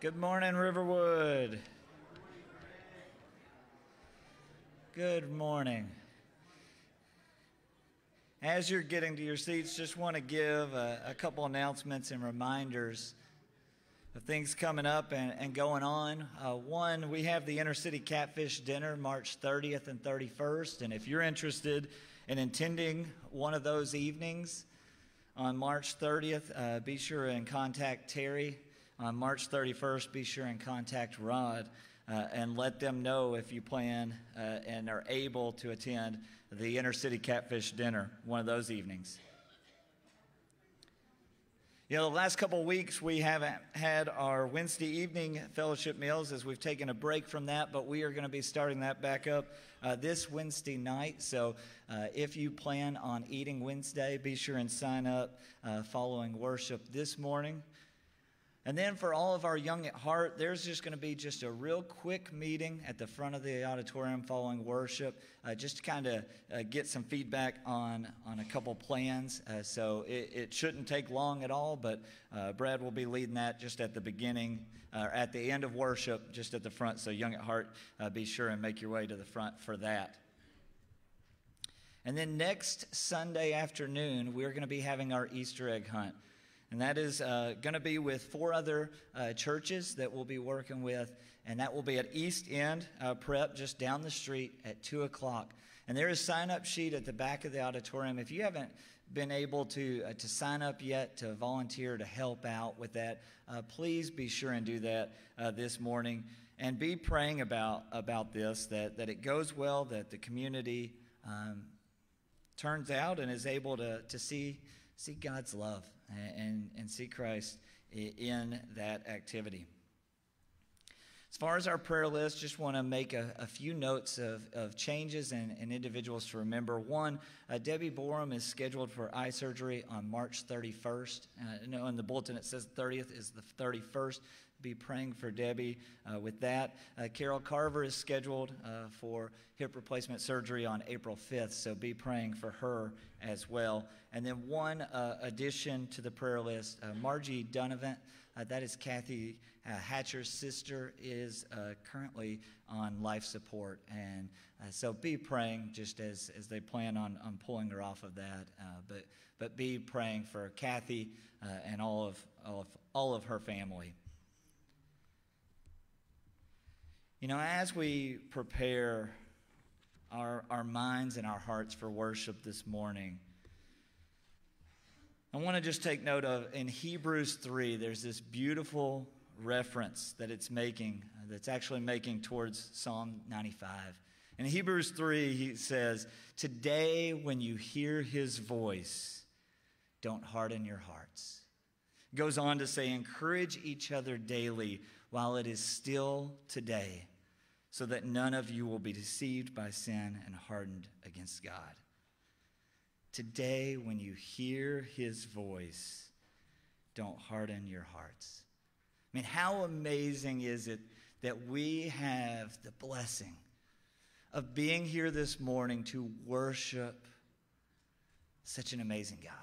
Good morning, Riverwood. Good morning. As you're getting to your seats, just want to give a, a couple announcements and reminders of things coming up and, and going on. Uh, one, we have the Inner City Catfish Dinner March 30th and 31st. And if you're interested in attending one of those evenings on March 30th, uh, be sure and contact Terry on March 31st, be sure and contact Rod uh, and let them know if you plan uh, and are able to attend the Inner City Catfish Dinner one of those evenings. You know, the last couple of weeks we haven't had our Wednesday evening fellowship meals as we've taken a break from that, but we are going to be starting that back up uh, this Wednesday night. So uh, if you plan on eating Wednesday, be sure and sign up uh, following worship this morning. And then for all of our young at heart, there's just going to be just a real quick meeting at the front of the auditorium following worship, uh, just to kind of uh, get some feedback on, on a couple plans. Uh, so it, it, shouldn't take long at all, but uh, Brad will be leading that just at the beginning, or uh, at the end of worship, just at the front. So young at heart, uh, be sure and make your way to the front for that. And then next Sunday afternoon, we're going to be having our Easter egg hunt. And that is uh, going to be with four other uh, churches that we'll be working with. And that will be at East End uh, Prep, just down the street at 2 o'clock. And there is a sign up sheet at the back of the auditorium. If you haven't been able to, uh, to sign up yet to volunteer to help out with that, uh, please be sure and do that uh, this morning. And be praying about, about this, that, that it goes well, that the community um, turns out and is able to, to see, see God's love and, and see Christ in that activity. As far as our prayer list, just want to make a, a few notes of, of changes and, and, individuals to remember. One, uh, Debbie Borum is scheduled for eye surgery on March 31st. Uh, no, in the bulletin it says 30th is the 31st be praying for Debbie uh, with that. Uh, Carol Carver is scheduled uh, for hip replacement surgery on April 5th, so be praying for her as well. And then one uh, addition to the prayer list uh, Margie Donovan, uh, that is Kathy Hatcher's sister, is currently on life support. And so be praying just as, as they plan on, on pulling her off of that. but, but be praying for Kathy and all of, all of, all of her family. You know, as we prepare our, our minds and our hearts for worship this morning, I want to just take note of in Hebrews 3, there's this beautiful reference that it's making, that's actually making towards Psalm 95. In Hebrews 3, he says, Today, when you hear his voice, don't harden your hearts. goes on to say, Encourage each other daily while it is still today so that none of you will be deceived by sin and hardened against God. Today, when you hear his voice, don't harden your hearts. I mean, how amazing is it that we have the blessing of being here this morning to worship such an amazing God?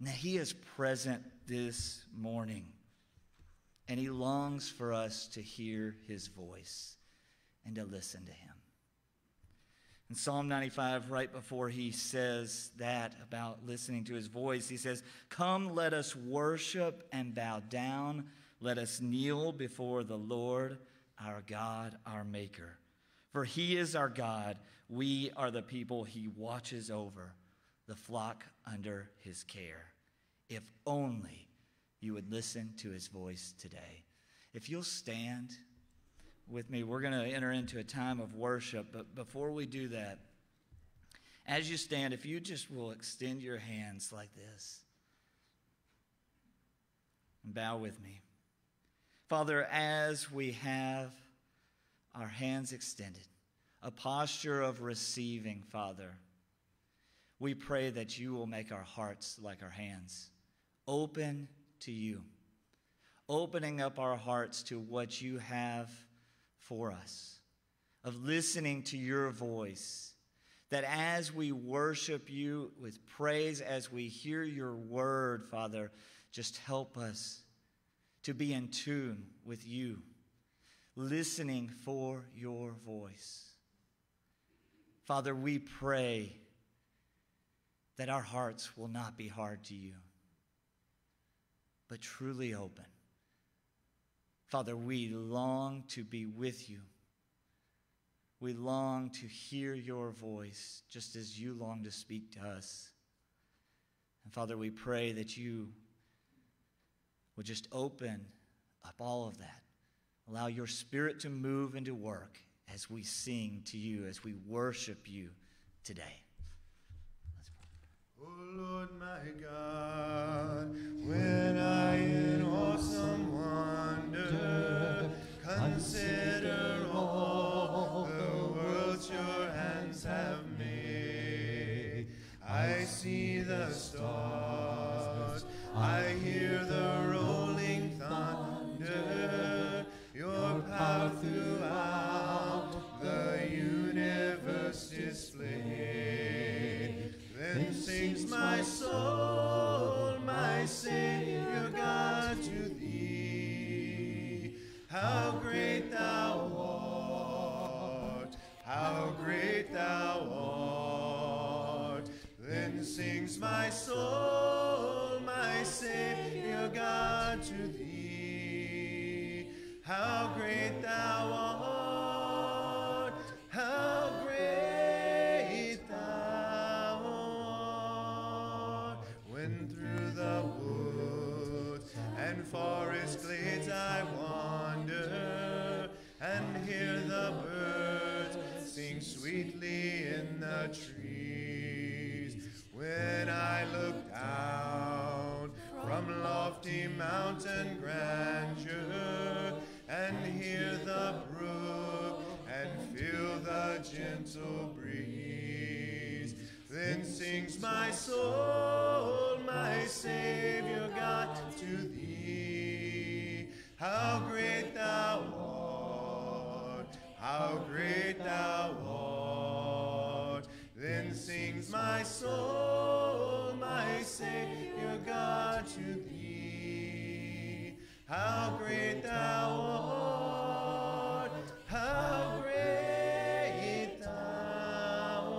That he is present this morning and he longs for us to hear his voice and to listen to him. In Psalm 95, right before he says that about listening to his voice, he says, Come, let us worship and bow down. Let us kneel before the Lord, our God, our Maker. For he is our God. We are the people he watches over, the flock under his care. If only you would listen to his voice today. If you'll stand with me, we're going to enter into a time of worship. But before we do that, as you stand, if you just will extend your hands like this and bow with me. Father, as we have our hands extended, a posture of receiving, Father, we pray that you will make our hearts like our hands, open to you, opening up our hearts to what you have for us, of listening to your voice. That as we worship you with praise, as we hear your word, Father, just help us to be in tune with you, listening for your voice. Father, we pray that our hearts will not be hard to you, but truly open. Father, we long to be with you. We long to hear your voice just as you long to speak to us. And Father, we pray that you will just open up all of that. Allow your spirit to move and to work as we sing to you, as we worship you today. Oh Lord my God, when I in awesome wonder consider all the worlds your hands have made, I see the stars, my soul, my Savior God, to thee. How great mountain grandeur and hear the brook and feel the gentle breeze. Then sings my soul, my Savior God, to thee. How great thou art, how great thou art. Then sings my soul, How great thou art, how great thou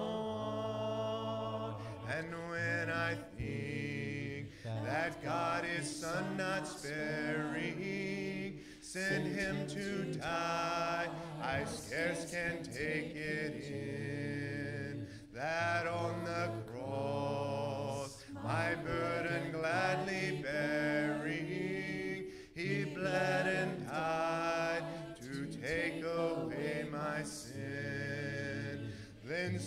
art. And when I think that God is Son not sparing, send him to die, I scarce can take it in.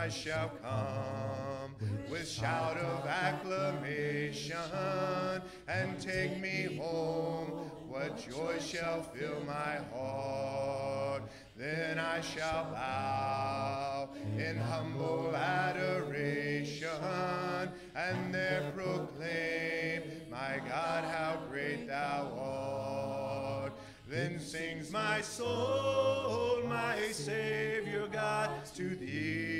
Christ shall come with shout of acclamation and take me home, what joy shall fill my heart? Then I shall bow in humble adoration and there proclaim, My God, how great thou art. Then sings my soul, my Savior God, to thee.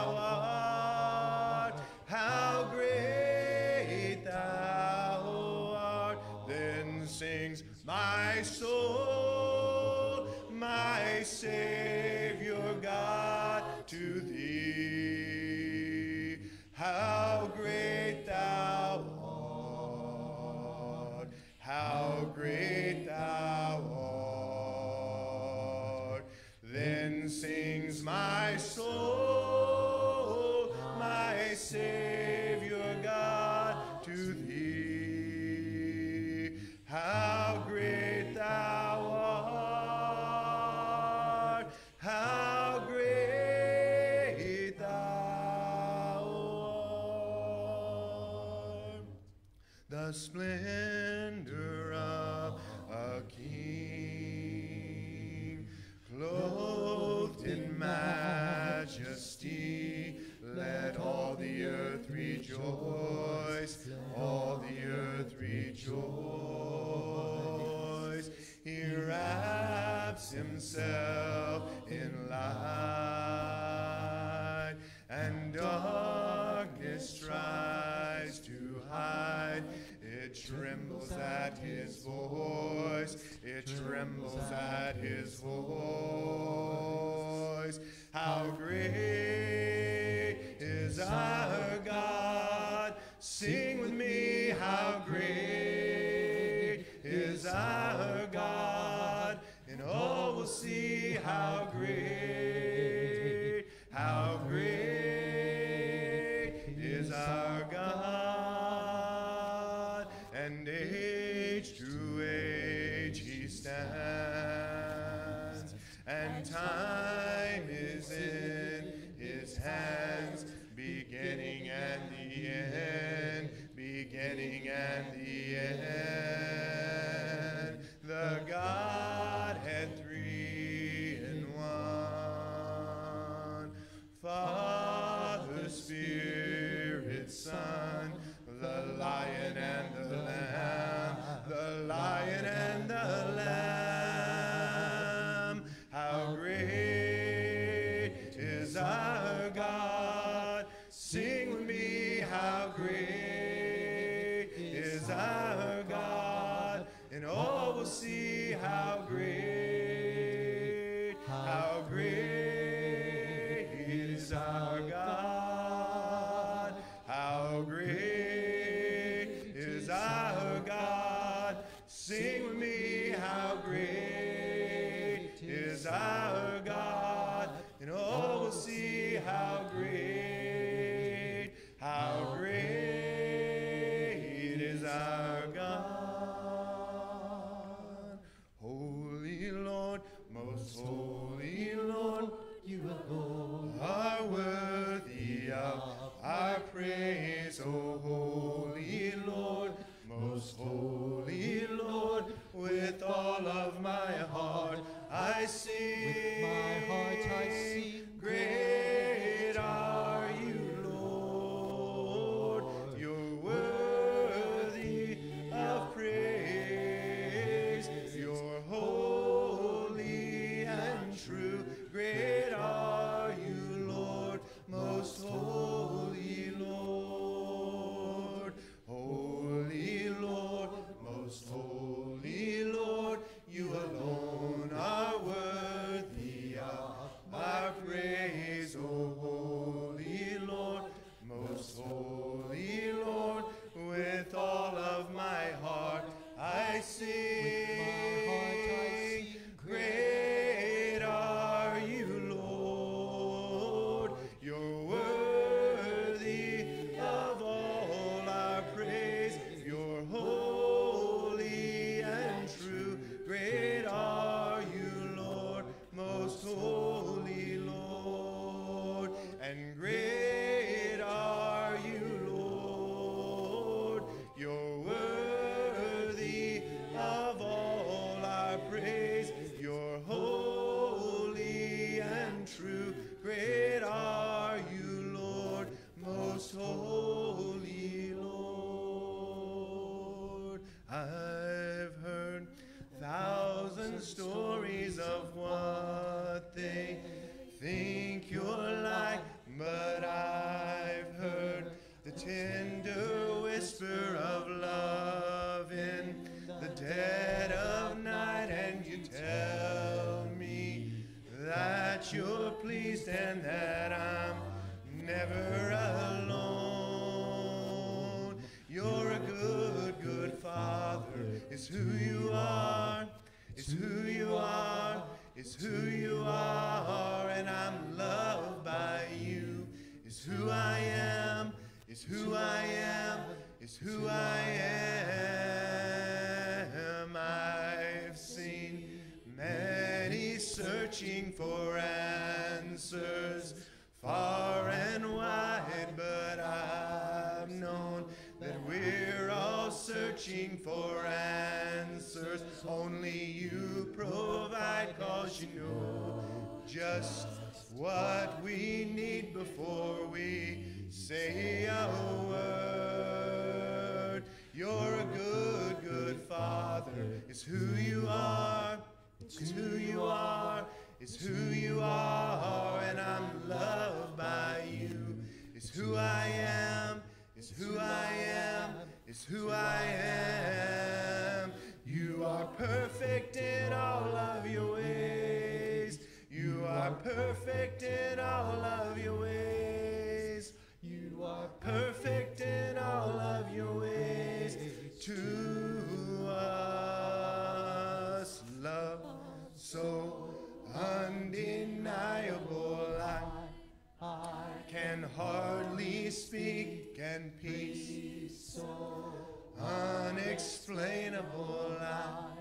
I,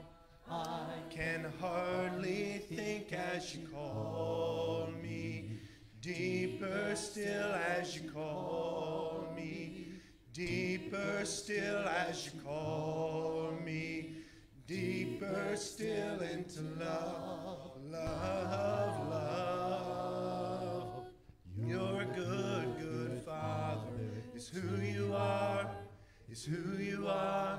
I can hardly think as you call me, deeper still as you call me, deeper still as you call me, deeper still into love, love, love. You're a good, good father. Is who you are. Is who you are.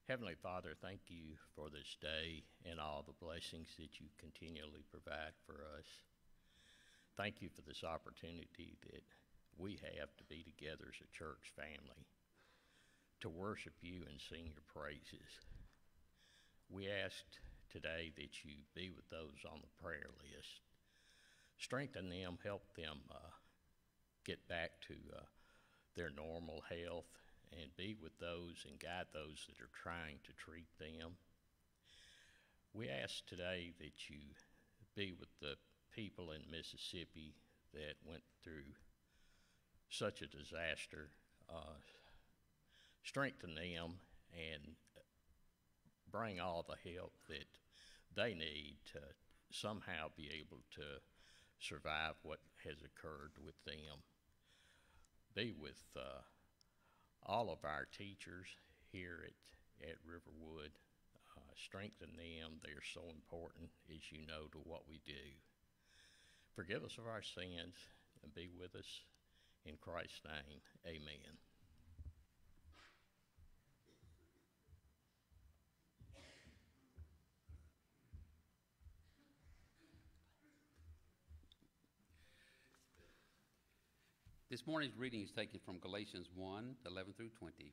Heavenly Father, thank you for this day and all the blessings that you continually provide for us. Thank you for this opportunity that we have to be together as a church family, to worship you and sing your praises. We asked today that you be with those on the prayer list, strengthen them, help them uh, get back to uh, their normal health and be with those and guide those that are trying to treat them. We ask today that you be with the people in Mississippi that went through such a disaster. Uh, strengthen them and bring all the help that they need to somehow be able to survive what has occurred with them. Be with uh, all of our teachers here at, at Riverwood. Uh, strengthen them. They are so important, as you know, to what we do. Forgive us of our sins and be with us. In Christ's name, amen. This morning's reading is taken from Galatians 1 11 through 20.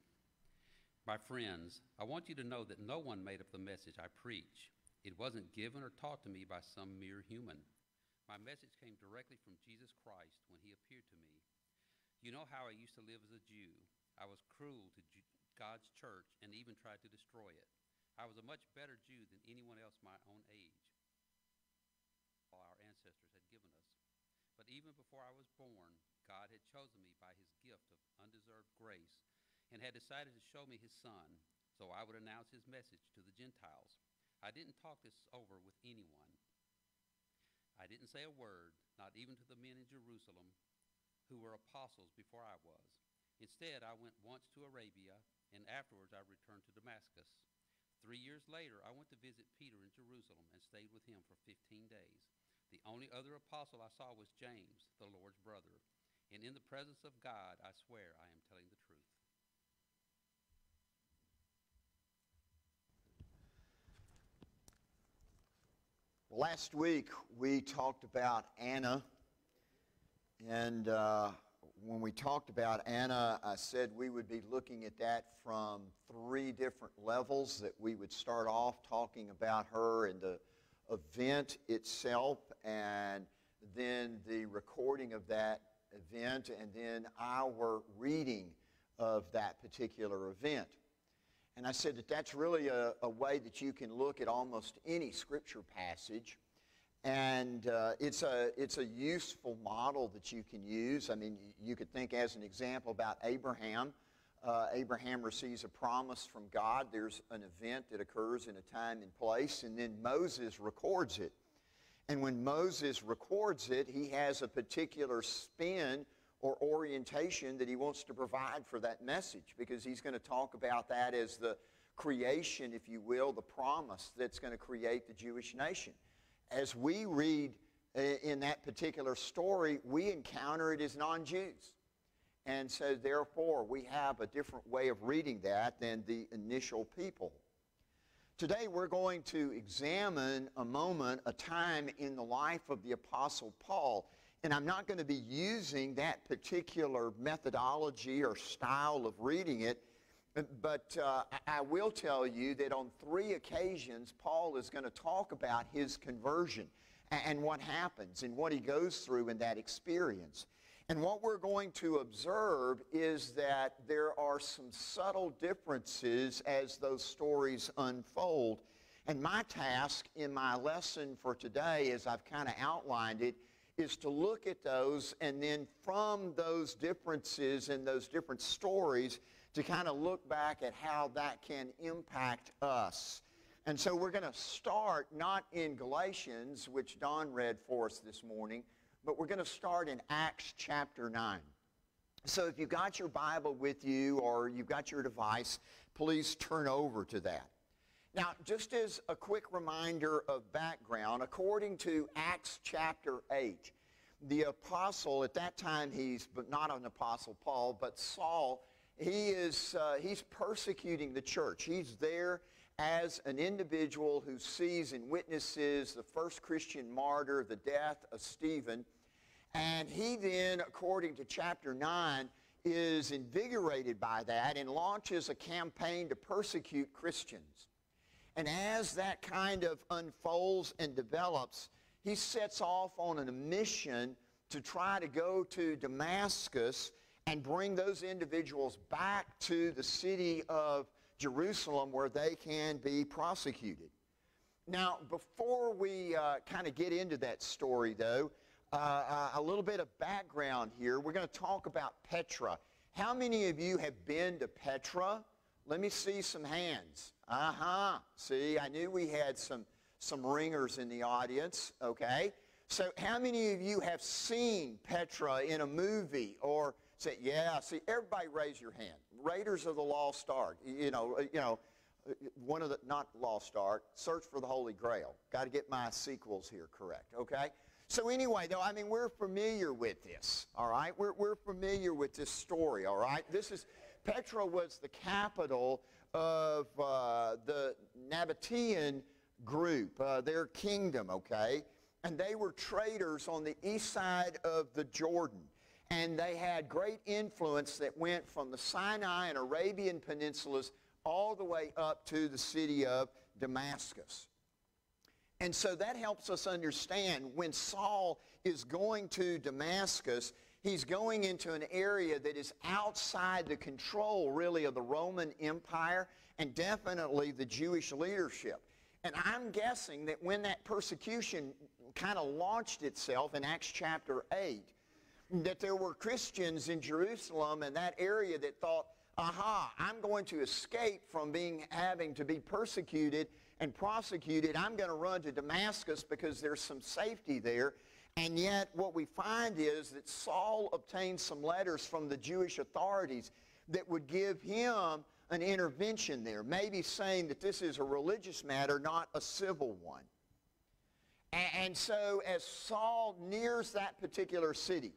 My friends, I want you to know that no one made up the message I preach. It wasn't given or taught to me by some mere human. My message came directly from Jesus Christ when he appeared to me. You know how I used to live as a Jew. I was cruel to God's church and even tried to destroy it. I was a much better Jew than anyone else my own age. All our ancestors had given us. But even before I was born, God had chosen me by his gift of undeserved grace and had decided to show me his son so I would announce his message to the Gentiles. I didn't talk this over with anyone. I didn't say a word, not even to the men in Jerusalem who were apostles before I was. Instead, I went once to Arabia, and afterwards I returned to Damascus. Three years later, I went to visit Peter in Jerusalem and stayed with him for 15 days. The only other apostle I saw was James, the Lord's brother. And in the presence of God, I swear I am telling the truth. Last week we talked about Anna, and uh, when we talked about Anna, I said we would be looking at that from three different levels, that we would start off talking about her and the event itself, and then the recording of that event, and then our reading of that particular event. And I said that that's really a, a way that you can look at almost any scripture passage. And uh, it's, a, it's a useful model that you can use. I mean, you could think as an example about Abraham. Uh, Abraham receives a promise from God. There's an event that occurs in a time and place, and then Moses records it. And when Moses records it, he has a particular spin or orientation that he wants to provide for that message because he's going to talk about that as the creation, if you will, the promise that's going to create the Jewish nation. As we read uh, in that particular story, we encounter it as non Jews. And so, therefore, we have a different way of reading that than the initial people. Today, we're going to examine a moment, a time in the life of the Apostle Paul and I'm not going to be using that particular methodology or style of reading it, but uh, I will tell you that on three occasions, Paul is going to talk about his conversion and what happens and what he goes through in that experience. And what we're going to observe is that there are some subtle differences as those stories unfold. And my task in my lesson for today, as I've kind of outlined it, is to look at those and then from those differences and those different stories to kind of look back at how that can impact us. And so we're going to start not in Galatians, which Don read for us this morning, but we're going to start in Acts chapter 9. So if you've got your Bible with you or you've got your device, please turn over to that. Now, just as a quick reminder of background, according to Acts chapter 8, the apostle, at that time he's but not an apostle Paul, but Saul, he is uh, he's persecuting the church. He's there as an individual who sees and witnesses the first Christian martyr, the death of Stephen. And he then, according to chapter 9, is invigorated by that and launches a campaign to persecute Christians. And as that kind of unfolds and develops, he sets off on a mission to try to go to Damascus and bring those individuals back to the city of Jerusalem where they can be prosecuted. Now, before we uh, kind of get into that story, though, uh, uh, a little bit of background here. We're going to talk about Petra. How many of you have been to Petra? Let me see some hands. Uh huh. See, I knew we had some, some ringers in the audience, okay? So, how many of you have seen Petra in a movie or say, yeah, see, everybody raise your hand. Raiders of the Lost Ark, you know, uh, you know, uh, one of the, not Lost Ark, Search for the Holy Grail. Got to get my sequels here correct, okay? So anyway, though, I mean, we're familiar with this, all right? We're, we're familiar with this story, all right? This is, Petra was the capital of uh, the Nabatean group, uh, their kingdom, okay? And they were traders on the east side of the Jordan. And they had great influence that went from the Sinai and Arabian peninsulas all the way up to the city of Damascus. And so that helps us understand when Saul is going to Damascus, he's going into an area that is outside the control, really, of the Roman Empire and definitely the Jewish leadership. And I'm guessing that when that persecution kind of launched itself in Acts chapter 8, that there were Christians in Jerusalem and that area that thought, aha, I'm going to escape from being having to be persecuted and prosecuted. I'm going to run to Damascus because there's some safety there. And yet, what we find is that Saul obtained some letters from the Jewish authorities that would give him an intervention there, maybe saying that this is a religious matter, not a civil one. And so, as Saul nears that particular city,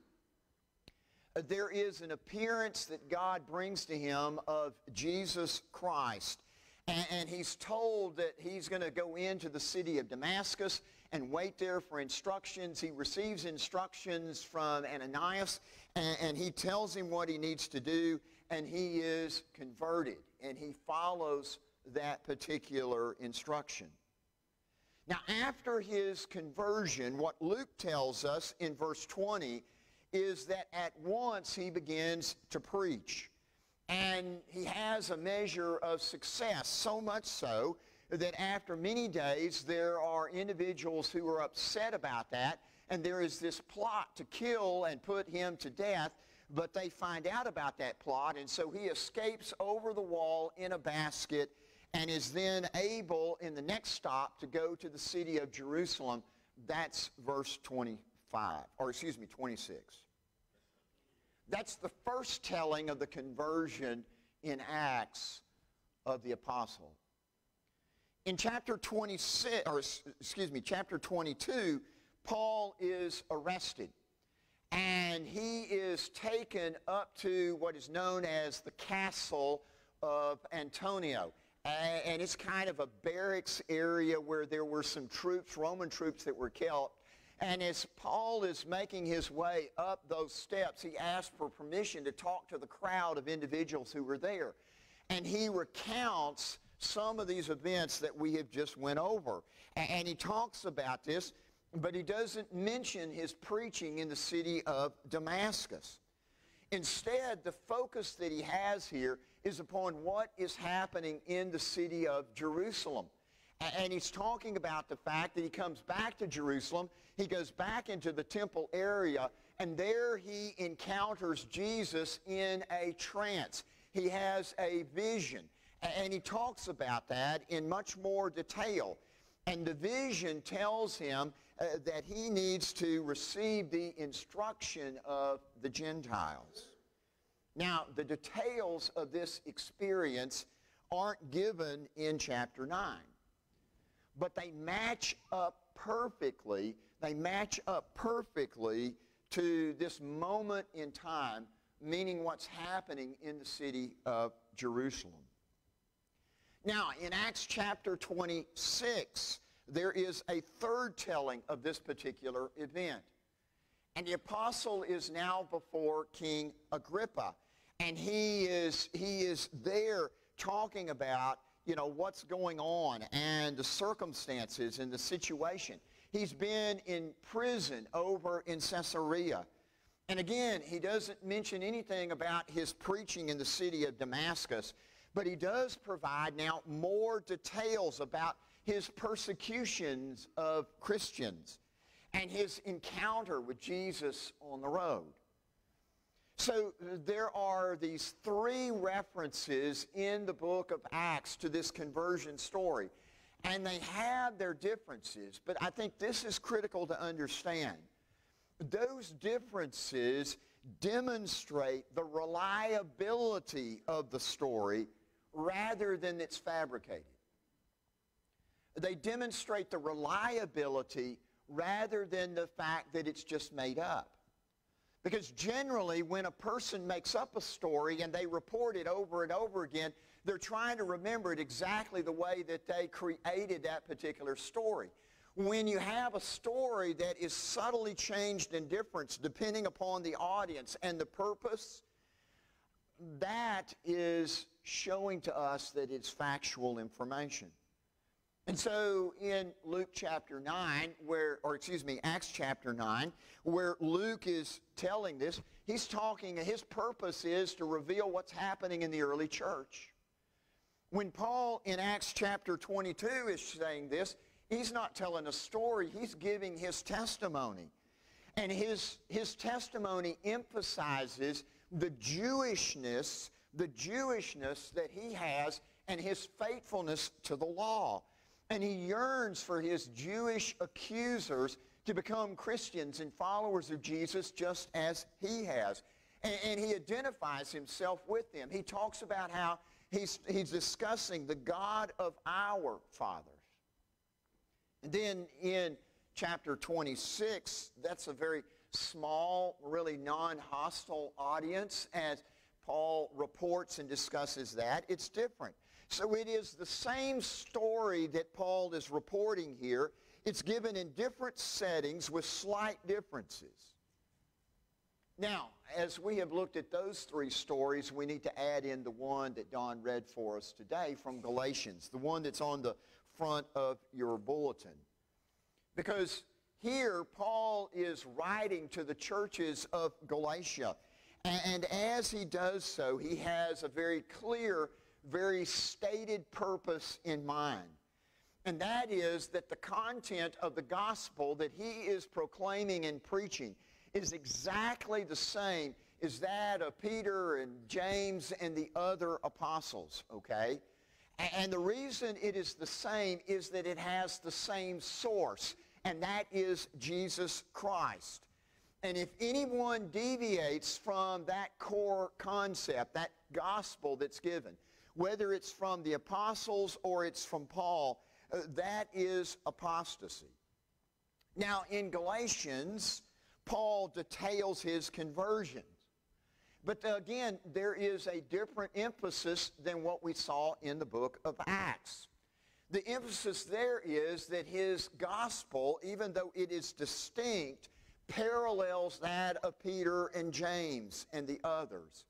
there is an appearance that God brings to him of Jesus Christ. And, and he's told that he's going to go into the city of Damascus and wait there for instructions. He receives instructions from Ananias, and, and he tells him what he needs to do, and he is converted, and he follows that particular instruction. Now, after his conversion, what Luke tells us in verse 20 is that at once he begins to preach. And he has a measure of success, so much so that after many days there are individuals who are upset about that, and there is this plot to kill and put him to death, but they find out about that plot, and so he escapes over the wall in a basket and is then able in the next stop to go to the city of Jerusalem. That's verse 25, or excuse me, 26. That's the first telling of the conversion in Acts of the apostle. In chapter 26, or excuse me, chapter 22, Paul is arrested. And he is taken up to what is known as the castle of Antonia. and it's kind of a barracks area where there were some troops, Roman troops that were killed. And as Paul is making his way up those steps, he asks for permission to talk to the crowd of individuals who were there. And he recounts some of these events that we have just went over. And he talks about this, but he doesn't mention his preaching in the city of Damascus. Instead, the focus that he has here is upon what is happening in the city of Jerusalem. And he's talking about the fact that he comes back to Jerusalem, he goes back into the temple area, and there he encounters Jesus in a trance. He has a vision, and he talks about that in much more detail. And the vision tells him uh, that he needs to receive the instruction of the Gentiles. Now, the details of this experience aren't given in chapter 9, but they match up perfectly. They match up perfectly to this moment in time, meaning what's happening in the city of Jerusalem. Now, in Acts chapter 26, there is a third telling of this particular event. And the apostle is now before King Agrippa. And he is, he is there talking about, you know, what's going on and the circumstances and the situation. He's been in prison over in Caesarea. And again, he doesn't mention anything about his preaching in the city of Damascus, but he does provide now more details about his persecutions of Christians and his encounter with Jesus on the road. So there are these three references in the book of Acts to this conversion story. And they have their differences, but I think this is critical to understand. Those differences demonstrate the reliability of the story rather than it's fabricated. They demonstrate the reliability rather than the fact that it's just made up. Because generally, when a person makes up a story and they report it over and over again, they're trying to remember it exactly the way that they created that particular story. When you have a story that is subtly changed in difference depending upon the audience and the purpose, that is showing to us that it's factual information. And so in Luke chapter 9, where, or excuse me, Acts chapter 9, where Luke is telling this, he's talking, his purpose is to reveal what's happening in the early church. When Paul in Acts chapter 22 is saying this, he's not telling a story, he's giving his testimony. And his, his testimony emphasizes the Jewishness, the Jewishness that he has and his faithfulness to the law. And he yearns for his Jewish accusers to become Christians and followers of Jesus just as he has. And, and, he identifies himself with them. He talks about how he's, he's discussing the God of our fathers. And then in chapter 26, that's a very small, really non-hostile audience as Paul reports and discusses that. It's different. So it is the same story that Paul is reporting here. It's given in different settings with slight differences. Now, as we have looked at those three stories, we need to add in the one that Don read for us today from Galatians, the one that's on the front of your bulletin. Because here, Paul is writing to the churches of Galatia. And as he does so, he has a very clear, very stated purpose in mind. And that is that the content of the gospel that he is proclaiming and preaching is exactly the same as that of Peter and James and the other apostles, okay? And the reason it is the same is that it has the same source, and that is Jesus Christ. And if anyone deviates from that core concept, that gospel that's given, whether it's from the apostles or it's from Paul, uh, that is apostasy. Now, in Galatians, Paul details his conversions. But again, there is a different emphasis than what we saw in the book of Acts. The emphasis there is that his gospel, even though it is distinct, parallels that of Peter and James and the others.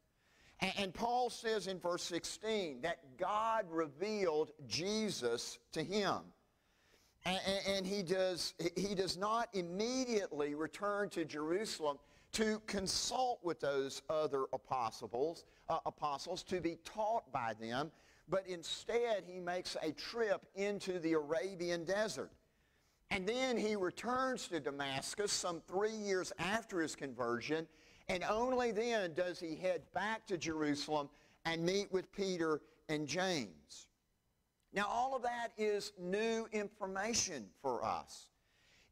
And Paul says in verse 16 that God revealed Jesus to him. And he does, he does not immediately return to Jerusalem to consult with those other apostles, uh, apostles to be taught by them, but instead he makes a trip into the Arabian desert. And then he returns to Damascus some three years after his conversion, and only then does he head back to Jerusalem and meet with Peter and James. Now, all of that is new information for us.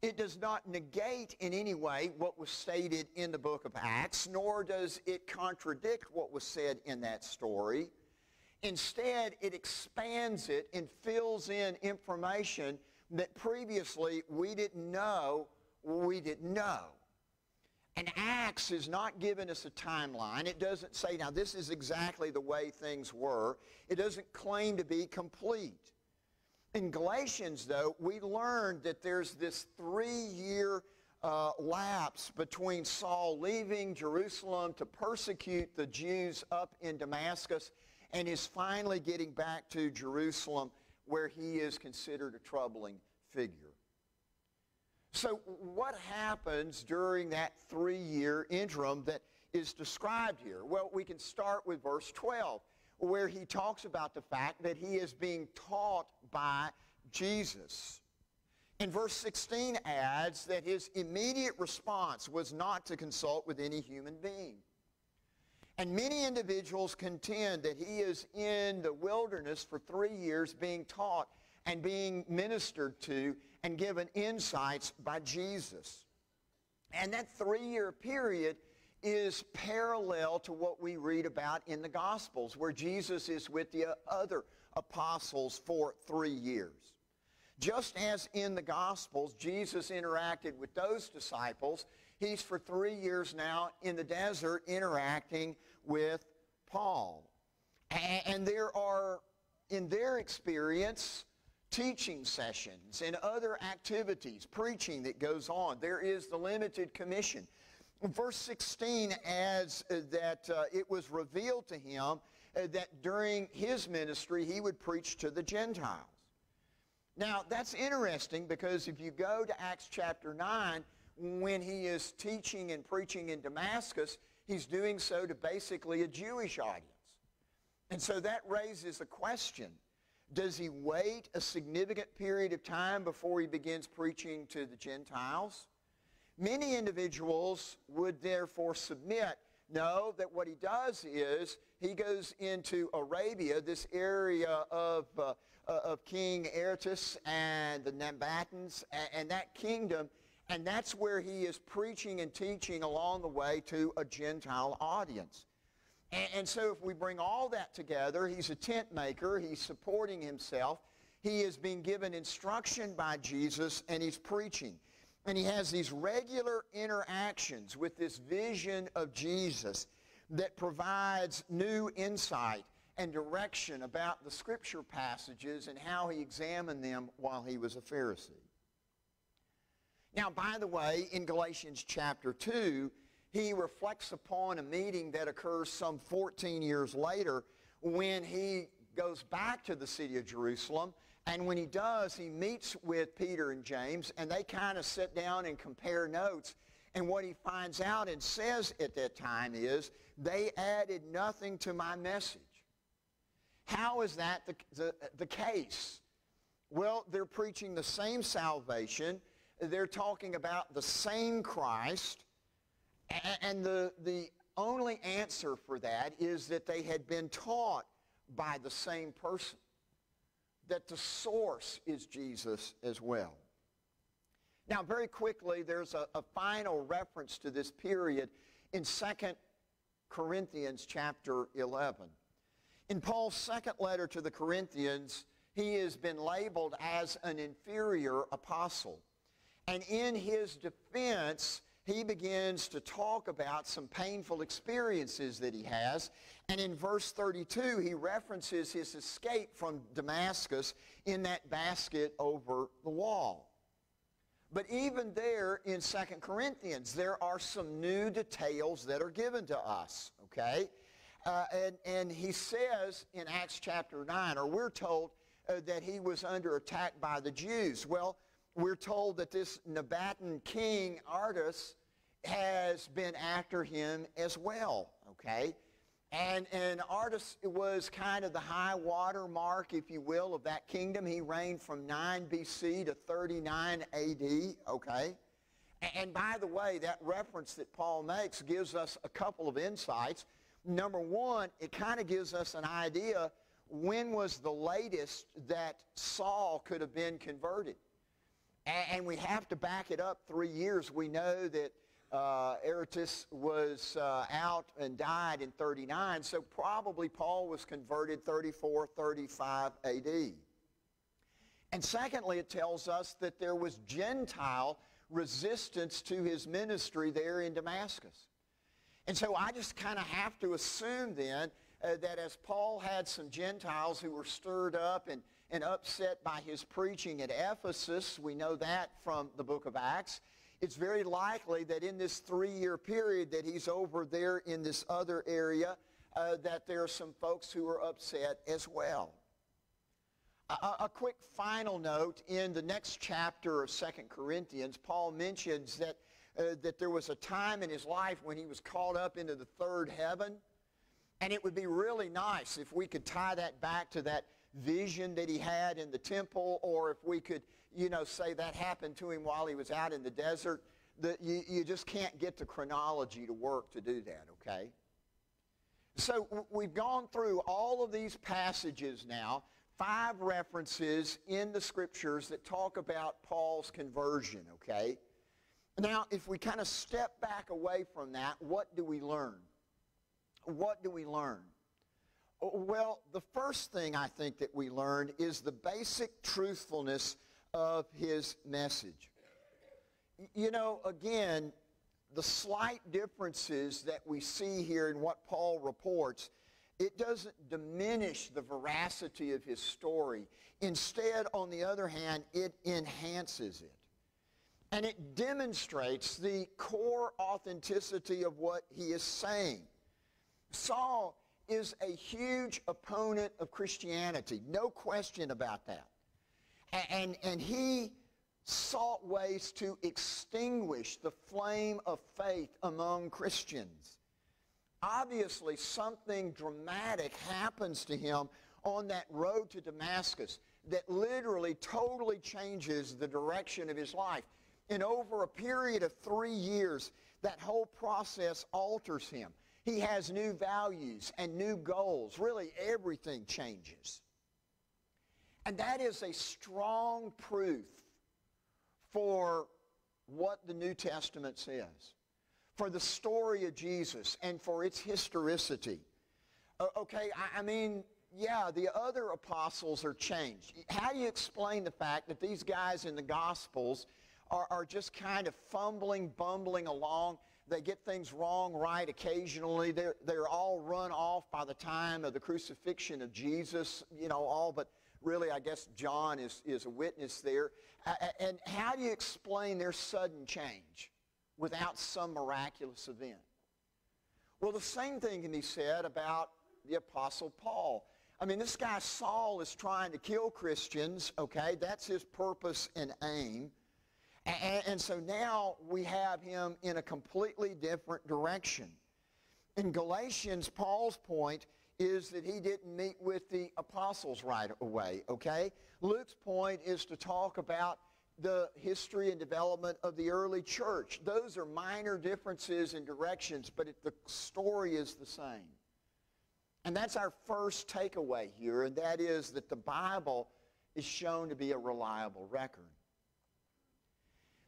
It does not negate in any way what was stated in the book of Acts, nor does it contradict what was said in that story. Instead, it expands it and fills in information that previously we didn't know we didn't know. And Acts is not giving us a timeline. It doesn't say, now this is exactly the way things were. It doesn't claim to be complete. In Galatians, though, we learned that there's this three-year uh, lapse between Saul leaving Jerusalem to persecute the Jews up in Damascus and is finally getting back to Jerusalem where he is considered a troubling figure. So what happens during that three-year interim that is described here? Well, we can start with verse 12, where he talks about the fact that he is being taught by Jesus. And verse 16 adds that his immediate response was not to consult with any human being. And many individuals contend that he is in the wilderness for three years being taught and being ministered to and given insights by Jesus. And that three-year period is parallel to what we read about in the Gospels, where Jesus is with the other apostles for three years. Just as in the Gospels, Jesus interacted with those disciples, he's for three years now in the desert interacting with Paul. And there are, in their experience, teaching sessions and other activities, preaching that goes on. There is the limited commission. Verse 16 adds uh, that uh, it was revealed to him uh, that during his ministry he would preach to the Gentiles. Now, that's interesting because if you go to Acts chapter 9, when he is teaching and preaching in Damascus, he's doing so to basically a Jewish audience. And so that raises a question. Does he wait a significant period of time before he begins preaching to the Gentiles? Many individuals would therefore submit, no, that what he does is he goes into Arabia, this area of, uh, uh of King Aretas and the Nabateans and, and that kingdom, and that's where he is preaching and teaching along the way to a Gentile audience. And, and, so if we bring all that together, he's a tent maker, he's supporting himself, he is being given instruction by Jesus, and he's preaching. And he has these regular interactions with this vision of Jesus that provides new insight and direction about the scripture passages and how he examined them while he was a Pharisee. Now, by the way, in Galatians chapter 2, he reflects upon a meeting that occurs some 14 years later when he goes back to the city of Jerusalem. And when he does, he meets with Peter and James, and they kind of sit down and compare notes. And what he finds out and says at that time is, they added nothing to my message. How is that the, the, the case? Well, they're preaching the same salvation. They're talking about the same Christ. And the, the only answer for that is that they had been taught by the same person, that the source is Jesus as well. Now, very quickly, there's a, a final reference to this period in 2 Corinthians chapter 11. In Paul's second letter to the Corinthians, he has been labeled as an inferior apostle. And in his defense, he begins to talk about some painful experiences that he has. And in verse 32, he references his escape from Damascus in that basket over the wall. But even there in 2 Corinthians, there are some new details that are given to us, okay? Uh, and, and he says in Acts chapter 9, or we're told uh, that he was under attack by the Jews. Well, we're told that this Nabatean king, Aretas, has been after him as well, okay? And, and Aretas was kind of the high water mark, if you will, of that kingdom. He reigned from 9 BC to 39 AD, okay? And by the way, that reference that Paul makes gives us a couple of insights. Number one, it kind of gives us an idea when was the latest that Saul could have been converted. And we have to back it up three years. We know that uh, Aretas was uh, out and died in 39, so probably Paul was converted 34, 35 AD. And secondly, it tells us that there was Gentile resistance to his ministry there in Damascus. And so I just kind of have to assume then uh, that as Paul had some Gentiles who were stirred up and, and upset by his preaching at Ephesus, we know that from the book of Acts, it's very likely that in this three-year period that he's over there in this other area, uh, that there are some folks who are upset as well. A, a, quick final note, in the next chapter of 2 Corinthians, Paul mentions that, uh, that there was a time in his life when he was called up into the third heaven. And it would be really nice if we could tie that back to that vision that he had in the temple, or if we could, you know, say that happened to him while he was out in the desert. The, you, you just can't get the chronology to work to do that, okay? So we've gone through all of these passages now, five references in the scriptures that talk about Paul's conversion, okay? Now, if we kind of step back away from that, what do we learn? What do we learn? Well, the first thing I think that we learn is the basic truthfulness of his message. You know, again, the slight differences that we see here in what Paul reports, it doesn't diminish the veracity of his story. Instead, on the other hand, it enhances it. And it demonstrates the core authenticity of what he is saying. Saul is a huge opponent of Christianity. No question about that. And, and he sought ways to extinguish the flame of faith among Christians. Obviously, something dramatic happens to him on that road to Damascus that literally totally changes the direction of his life. In over a period of three years, that whole process alters him. He has new values and new goals. Really, everything changes. And that is a strong proof for what the New Testament says, for the story of Jesus and for its historicity. Okay, I, mean, yeah, the other apostles are changed. How do you explain the fact that these guys in the Gospels are, are just kind of fumbling, bumbling along They get things wrong, right, occasionally. They're, they're all run off by the time of the crucifixion of Jesus, you know, all but really, I guess John is, is a witness there. And how do you explain their sudden change without some miraculous event? Well, the same thing can be said about the Apostle Paul. I mean, this guy Saul is trying to kill Christians, okay? That's his purpose and aim. And, and, so now we have him in a completely different direction. In Galatians, Paul's point is that he didn't meet with the apostles right away, okay? Luke's point is to talk about the history and development of the early church. Those are minor differences in directions, but it, the story is the same. And that's our first takeaway here, and that is that the Bible is shown to be a reliable record.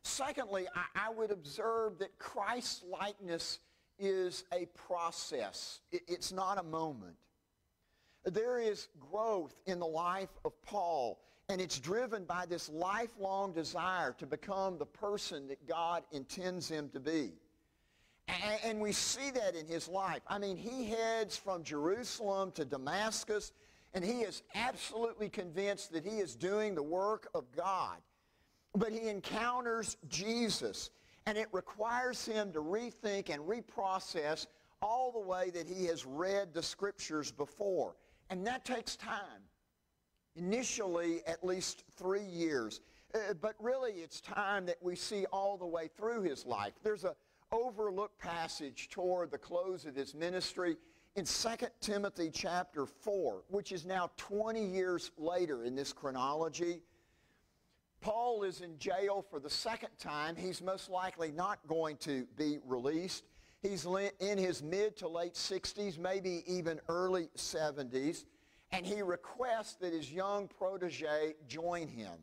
Secondly, I, I would observe that Christ's likeness is a process. It's not a moment. There is growth in the life of Paul, and it's driven by this lifelong desire to become the person that God intends him to be. And, we see that in his life. I mean, he heads from Jerusalem to Damascus, and he is absolutely convinced that he is doing the work of God. But he encounters Jesus, and it requires him to rethink and reprocess all the way that he has read the scriptures before. And that takes time. Initially, at least three years. Uh, but really, it's time that we see all the way through his life. There's a overlooked passage toward the close of his ministry in 2 Timothy chapter 4, which is now 20 years later in this chronology. Paul is in jail for the second time. He's most likely not going to be released. He's in his mid to late 60s, maybe even early 70s, and he requests that his young protege join him.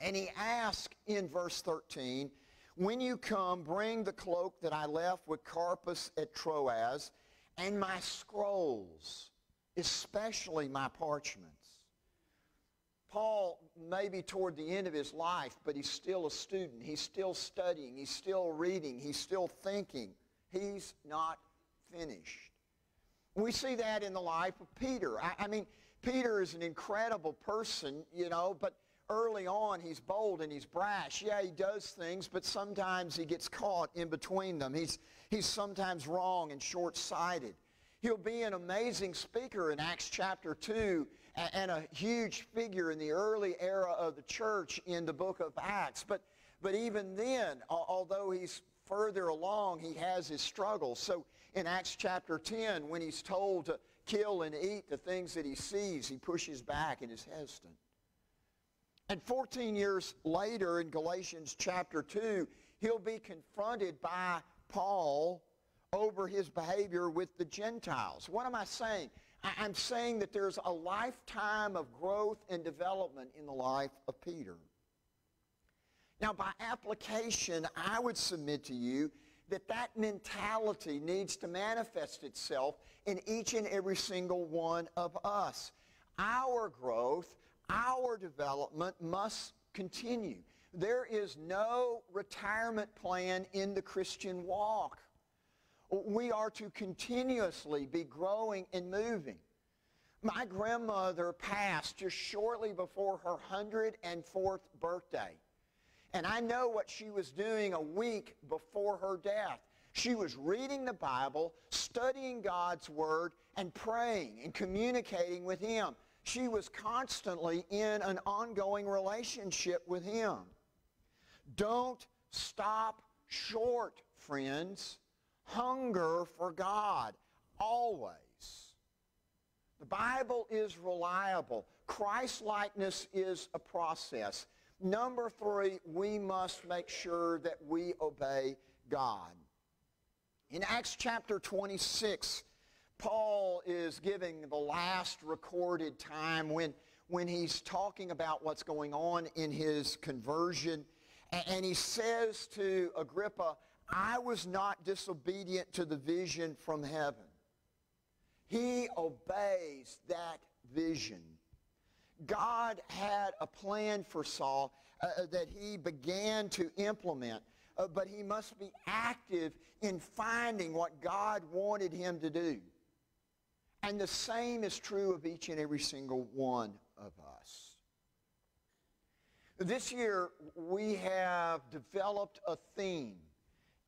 And he asks in verse 13, when you come, bring the cloak that I left with Carpus at Troas and my scrolls, especially my parchments. Paul, maybe toward the end of his life, but he's still a student. He's still studying. He's still reading. He's still thinking. He's not finished. We see that in the life of Peter. I, I mean, Peter is an incredible person, you know, but early on he's bold and he's brash. Yeah, he does things, but sometimes he gets caught in between them. He's, he's sometimes wrong and short-sighted. He'll be an amazing speaker in Acts chapter 2 and a huge figure in the early era of the church in the book of Acts. But, but even then, although he's further along, he has his struggles. So in Acts chapter 10, when he's told to kill and eat the things that he sees, he pushes back and is hesitant. And 14 years later in Galatians chapter 2, he'll be confronted by Paul over his behavior with the Gentiles. What am I saying? I'm saying that there's a lifetime of growth and development in the life of Peter. Now, by application, I would submit to you that that mentality needs to manifest itself in each and every single one of us. Our growth our development must continue. There is no retirement plan in the Christian walk. We are to continuously be growing and moving. My grandmother passed just shortly before her 104th birthday. And I know what she was doing a week before her death. She was reading the Bible, studying God's Word, and praying and communicating with Him. She was constantly in an ongoing relationship with him. Don't stop short, friends. Hunger for God, always. The Bible is reliable. Christ-likeness is a process. Number three, we must make sure that we obey God. In Acts chapter 26, Paul is giving the last recorded time when, when he's talking about what's going on in his conversion. And he says to Agrippa, I was not disobedient to the vision from heaven. He obeys that vision. God had a plan for Saul uh, uh that he began to implement. uh, but he must be active in finding what God wanted him to do. And the same is true of each and every single one of us. This year, we have developed a theme,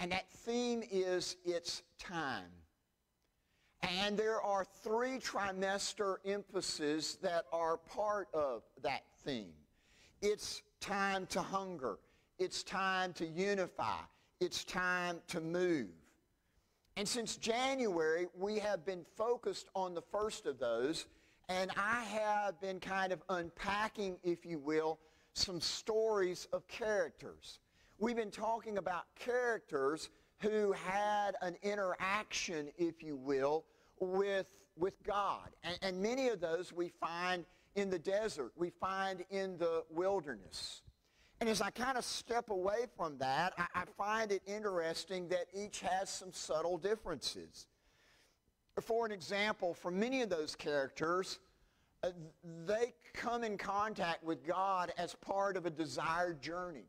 and that theme is it's time. And there are three trimester emphases that are part of that theme. It's time to hunger. It's time to unify. It's time to move. And since January, we have been focused on the first of those, and I have been kind of unpacking, if you will, some stories of characters. We've been talking about characters who had an interaction, if you will, with, with God. And, and many of those we find in the desert, we find in the wilderness. And as I kind of step away from that, I, I, find it interesting that each has some subtle differences. For an example, for many of those characters, uh, they come in contact with God as part of a desired journey.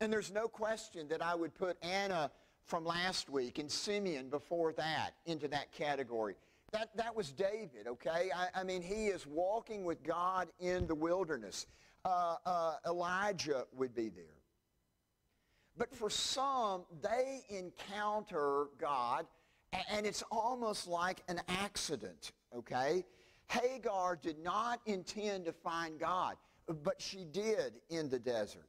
And there's no question that I would put Anna from last week and Simeon before that into that category. That, that was David, okay? I, I mean, he is walking with God in the wilderness. Uh, uh, Elijah would be there. But for some, they encounter God, and it's almost like an accident, okay? Hagar did not intend to find God, but she did in the desert.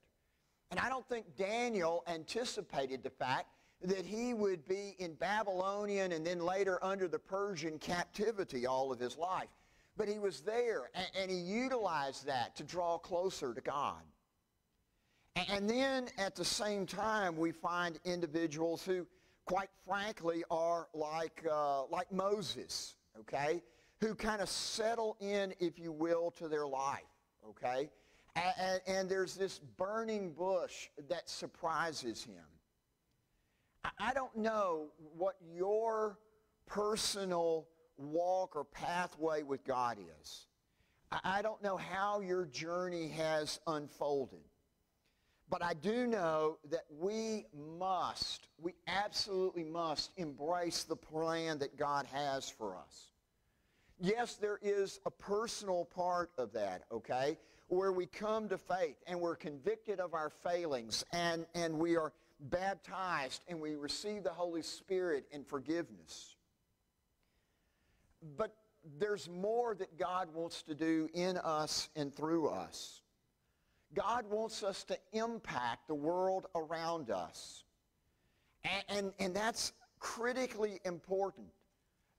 And I don't think Daniel anticipated the fact that he would be in Babylonian and then later under the Persian captivity all of his life. But he was there, and, and he utilized that to draw closer to God. And, and then at the same time, we find individuals who, quite frankly, are like, uh, like Moses, okay? Who kind of settle in, if you will, to their life, okay? And, and, there's this burning bush that surprises him. I don't know what your personal walk or pathway with God is. I don't know how your journey has unfolded. But I do know that we must, we absolutely must embrace the plan that God has for us. Yes, there is a personal part of that, okay, where we come to faith and we're convicted of our failings and, and we are baptized and we receive the Holy Spirit and forgiveness. But there's more that God wants to do in us and through us. God wants us to impact the world around us. And, and, and that's critically important.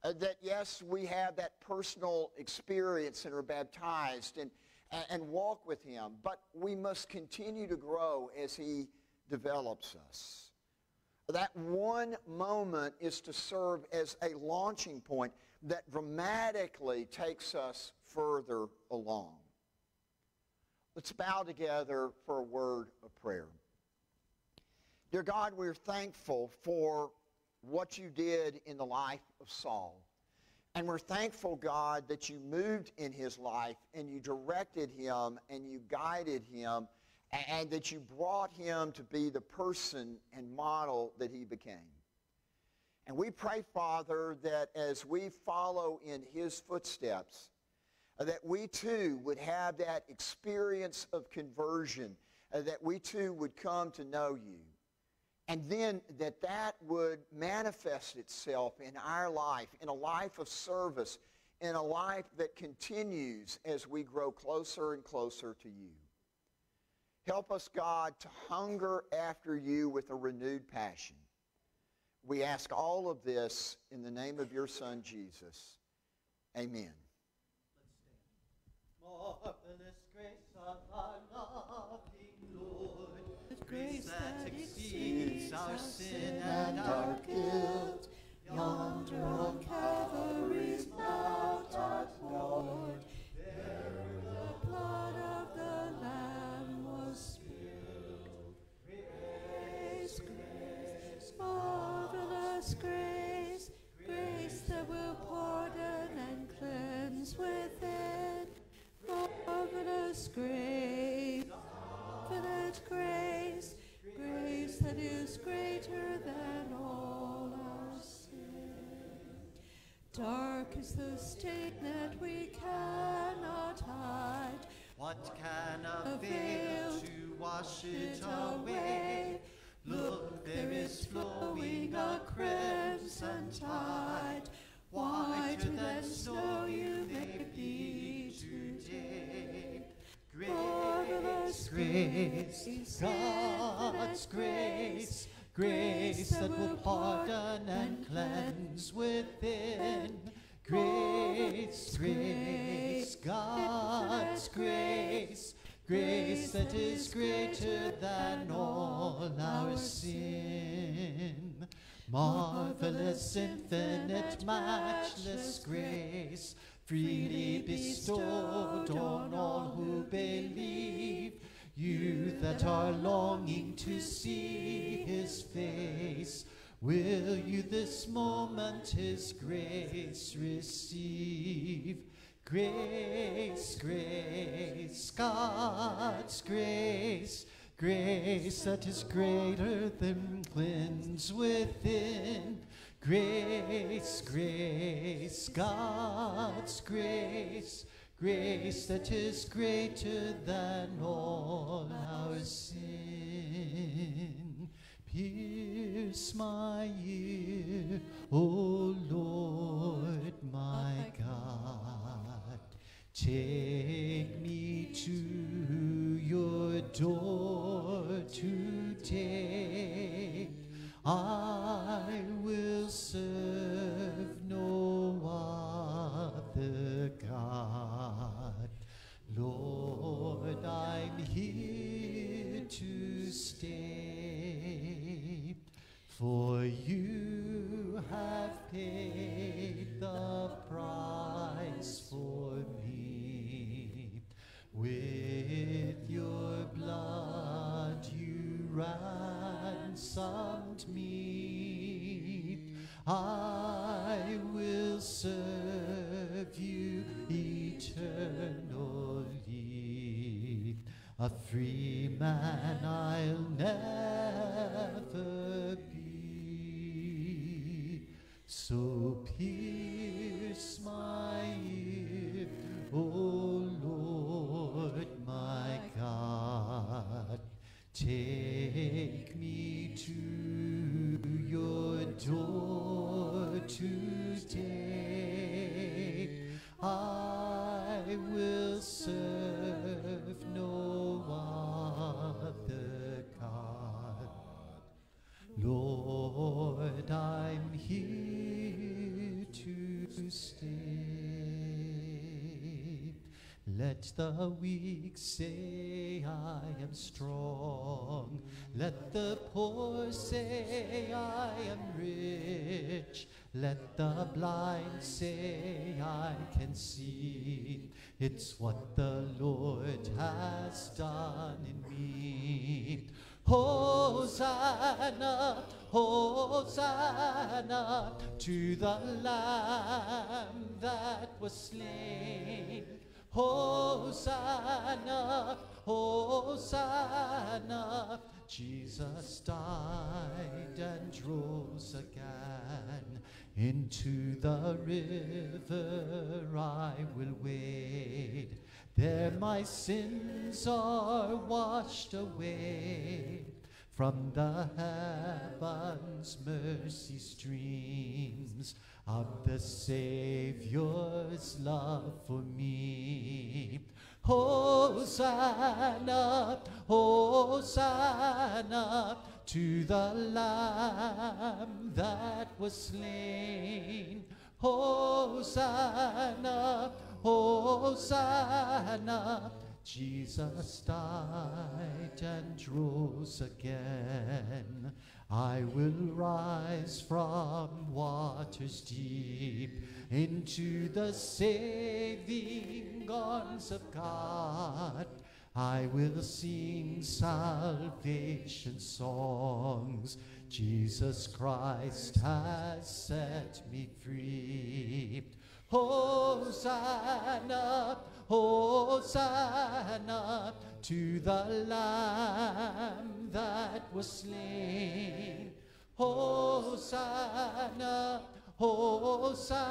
Uh, that yes, we have that personal experience and are baptized and, and, walk with him, but we must continue to grow as he develops us. That one moment is to serve as a launching point that dramatically takes us further along. Let's bow together for a word of prayer. Dear God, we're thankful for what you did in the life of Saul. And we're thankful, God, that you moved in his life and you directed him and you guided him and that you brought him to be the person and model that he became. And we pray, Father, that as we follow in his footsteps, uh, that we too would have that experience of conversion, uh, that we too would come to know you. And then that that would manifest itself in our life, in a life of service, in a life that continues as we grow closer and closer to you. Help us, God, to hunger after you with a renewed passion. We ask all of this in the name of your Son, Jesus. Amen. Marvelous grace of our Lord, grace that exceeds our sin and our guilt, yonder on Calvary's mount art Lord, there the blood of the Lamb was spilled. Grace, grace, marvelous grace, grace that will pardon and cleanse within. Marvelous grace, Dark is the stain that we cannot hide. What can avail to wash it away. Look, there is flowing a crimson tide. Whiter than snow you may be today. Grace, grace, God's grace, grace that will pardon Marvelous, infinite, matchless grace, freely bestowed on all who believe. You that are longing to see his face, will you this moment his grace receive? Grace, grace, God's grace, grace that is greater than cleanse within. Grace, grace, God's grace, grace that is greater than all our sin. Pierce my ear, O Lord my God. Take me to your door today. I will serve A free man the weak say I am strong. Let the poor say I am rich. Let the blind say I can see. It's what the Lord has done in me. Hosanna, Hosanna to the Lamb that was slain. Hosanna, Hosanna, Jesus died and rose again. Into the river I will wade. There my sins are washed away. From the heavens mercy streams of the Savior's love for me. Hosanna, Hosanna to the Lamb that was slain. Hosanna, Hosanna. Jesus died and rose again. I will rise from waters deep into the saving arms of God. I will sing salvation songs. Jesus Christ has set me free. Hosanna, Hosanna to the Lamb that was slain. Hosanna, Hosanna,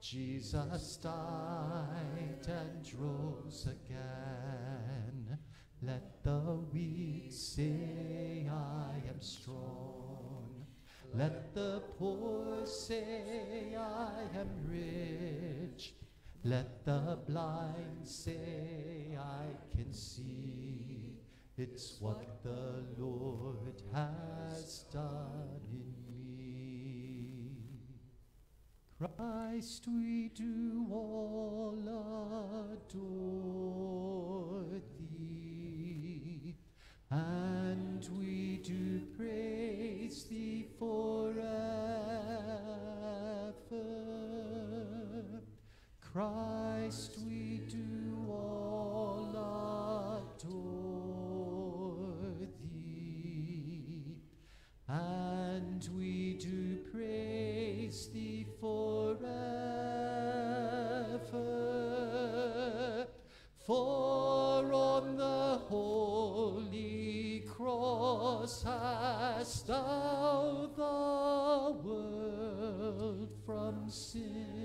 Jesus died and rose again. Let the weak say, I am strong. Let the poor say, I am rich. Let the blind say, I can see. It's what the Lord has done in me. Christ, we do all adore thee, and we do praise thee forever. Christ, we do all adore thee, and we do praise thee forever. For on the holy cross hast thou the world from sin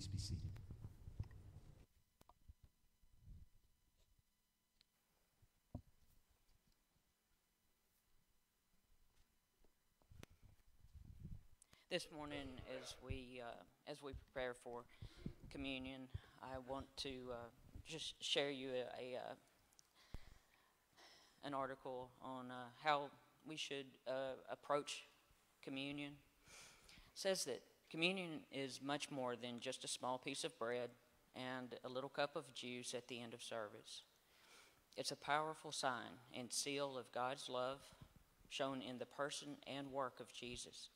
Please be seated. This morning, as we uh, as we prepare for communion, I want to uh, just share you a, a uh, an article on uh, how we should uh, approach communion. It says that communion is much more than just a small piece of bread and a little cup of juice at the end of service. It's a powerful sign and seal of God's love shown in the person and work of Jesus.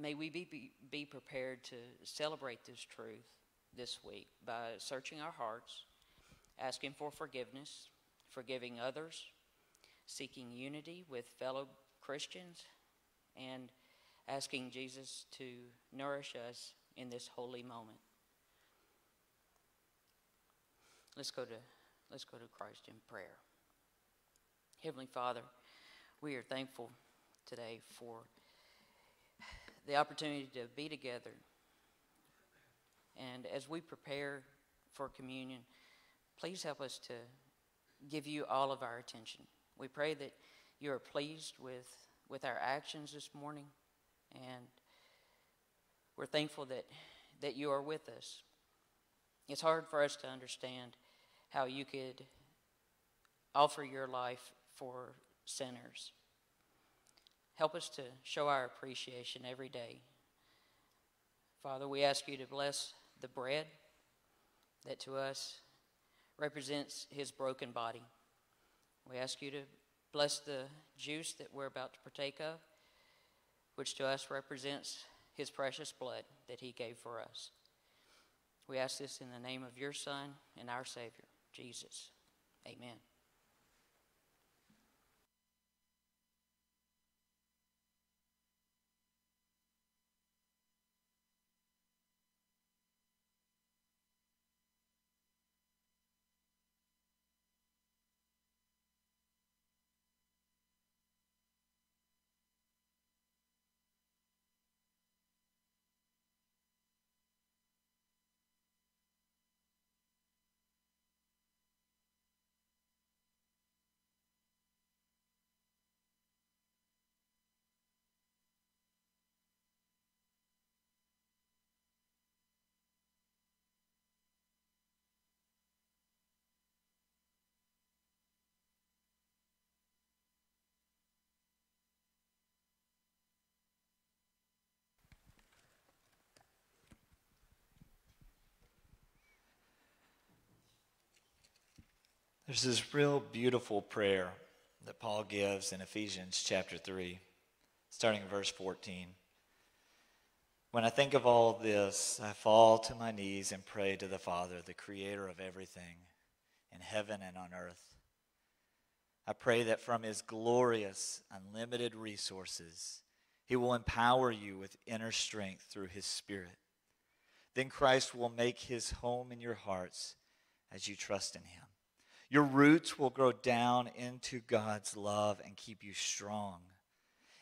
May we be, be, be prepared to celebrate this truth this week by searching our hearts, asking for forgiveness, forgiving others, seeking unity with fellow Christians, and asking Jesus to nourish us in this holy moment. Let's go to let's go to Christ in prayer. Heavenly Father, we are thankful today for the opportunity to be together. And as we prepare for communion, please help us to give you all of our attention. We pray that you are pleased with, with our actions this morning, and we're thankful that, that you are with us. It's hard for us to understand how you could offer your life for sinners. Help us to show our appreciation every day. Father, we ask you to bless the bread that to us represents his broken body. We ask you to bless the juice that we're about to partake of, which to us represents his precious blood that he gave for us. We ask this in the name of your Son and our Savior, Jesus. Amen. There's this real beautiful prayer that Paul gives in Ephesians chapter 3, starting in verse 14. When I think of all this, I fall to my knees and pray to the Father, the creator of everything in heaven and on earth. I pray that from his glorious, unlimited resources, he will empower you with inner strength through his Spirit. Then Christ will make his home in your hearts as you trust in him. Your roots will grow down into God's love and keep you strong.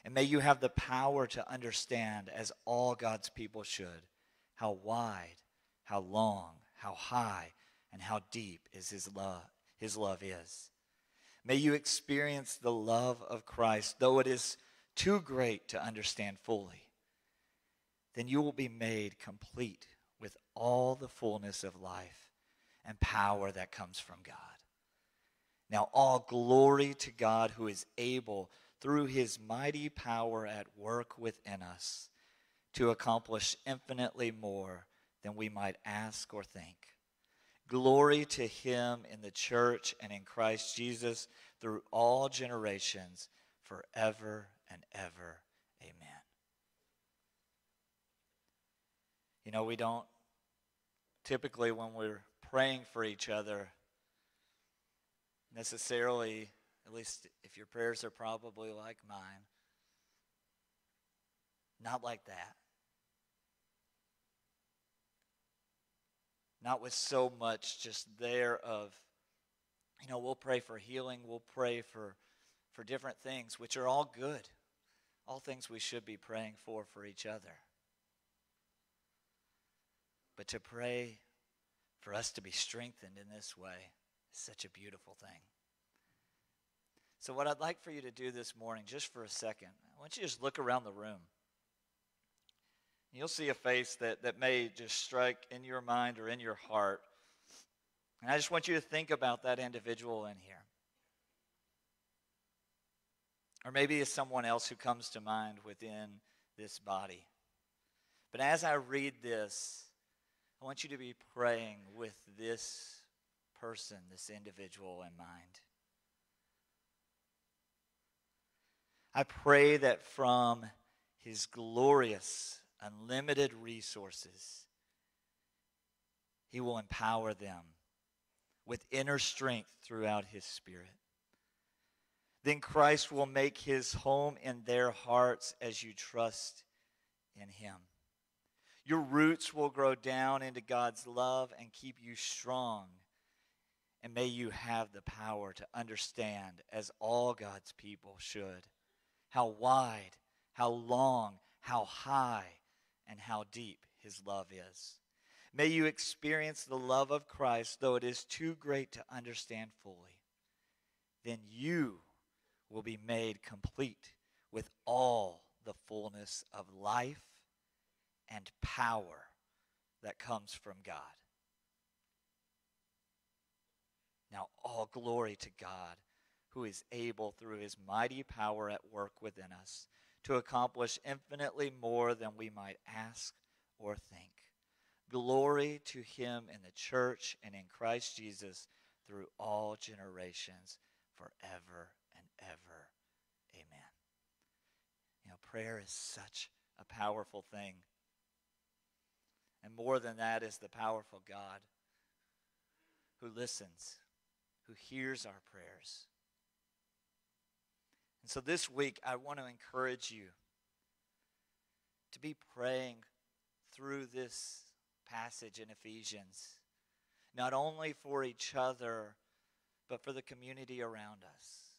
And may you have the power to understand, as all God's people should, how wide, how long, how high, and how deep is his love, his love is. May you experience the love of Christ, though it is too great to understand fully. Then you will be made complete with all the fullness of life and power that comes from God. Now, all glory to God who is able, through his mighty power at work within us, to accomplish infinitely more than we might ask or think. Glory to him in the church and in Christ Jesus through all generations, forever and ever. Amen. You know, we don't typically, when we're praying for each other, necessarily, at least if your prayers are probably like mine, not like that. Not with so much just there of, you know, we'll pray for healing, we'll pray for, for different things, which are all good. All things we should be praying for for each other. But to pray for us to be strengthened in this way such a beautiful thing. So, what I'd like for you to do this morning, just for a second, I want you to just look around the room. You'll see a face that, that may just strike in your mind or in your heart. And I just want you to think about that individual in here. Or maybe it's someone else who comes to mind within this body. But as I read this, I want you to be praying with this person, this individual in mind. I pray that from his glorious, unlimited resources, he will empower them with inner strength throughout his spirit. Then Christ will make his home in their hearts as you trust in him. Your roots will grow down into God's love and keep you strong. And may you have the power to understand, as all God's people should, how wide, how long, how high, and how deep his love is. May you experience the love of Christ, though it is too great to understand fully. Then you will be made complete with all the fullness of life and power that comes from God. Now, all glory to God who is able through his mighty power at work within us to accomplish infinitely more than we might ask or think. Glory to him in the church and in Christ Jesus through all generations, forever and ever. Amen. You know, prayer is such a powerful thing. And more than that is the powerful God who listens, who hears our prayers, and so this week, I want to encourage you to be praying through this passage in Ephesians, not only for each other, but for the community around us.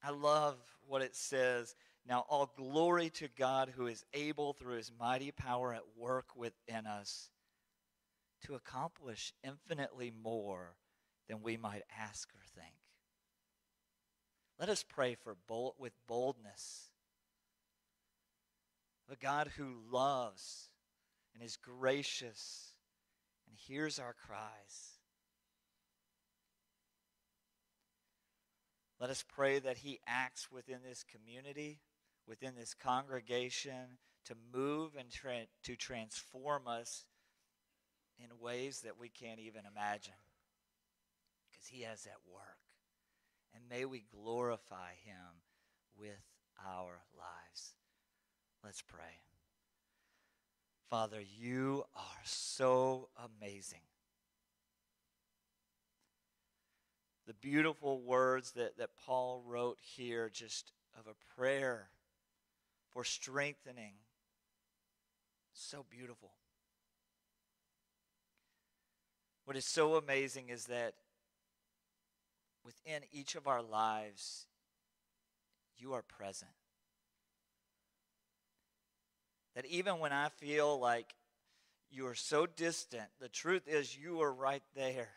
I love what it says. Now, all glory to God who is able through his mighty power at work within us to accomplish infinitely more than we might ask or think. Let us pray for bold, with boldness. A God who loves and is gracious and hears our cries. Let us pray that He acts within this community, within this congregation, to move and tra- to transform us in ways that we can't even imagine. Because He has that work. And may we glorify Him with our lives. Let's pray. Father, you are so amazing. The beautiful words that, that Paul wrote here, just of a prayer for strengthening. So beautiful. What is so amazing is that within each of our lives, you are present. That even when I feel like you are so distant, the truth is you are right there.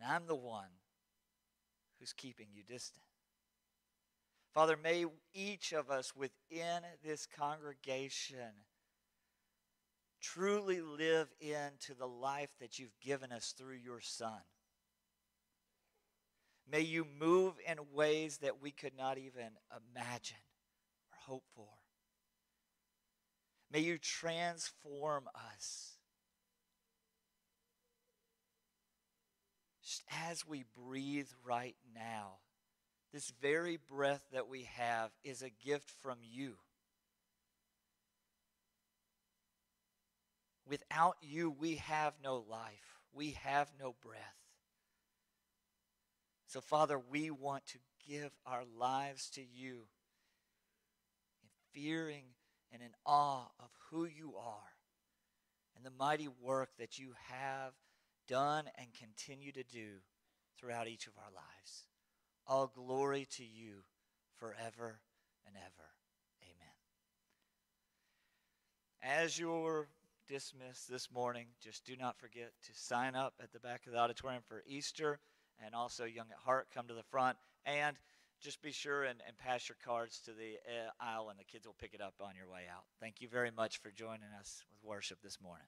And I'm the one who's keeping you distant. Father, may each of us within this congregation truly live into the life that you've given us through your Son. May you move in ways that we could not even imagine or hope for. May you transform us. As we breathe right now, this very breath that we have is a gift from you. Without you, we have no life. We have no breath. So, Father, we want to give our lives to you in fearing and in awe of who you are and the mighty work that you have done and continue to do throughout each of our lives. All glory to you forever and ever. Amen. As you're dismissed this morning, just do not forget to sign up at the back of the auditorium for Easter and also Young at Heart. Come to the front and just be sure and, and pass your cards to the uh, aisle and the kids will pick it up on your way out. Thank you very much for joining us with worship this morning.